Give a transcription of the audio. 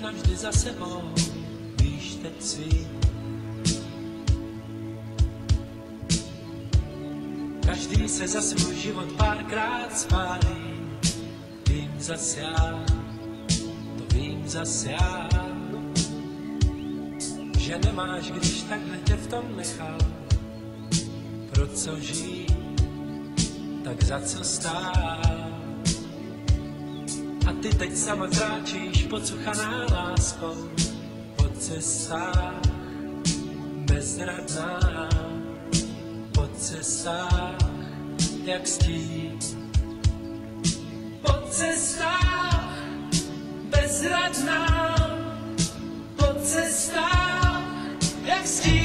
navždy za sebou, víš teď svý. Každý se za svůj život párkrát spálí, vím zas já, to vím zas já, že nemáš, když takhle tě v tom nechal. Pro co žít, tak za co stát. A ty teď sama kráčíš pocuchaná láskou po cestách bezradná. Po cestách jak stí po cestách bezradná. Po cestách jak stí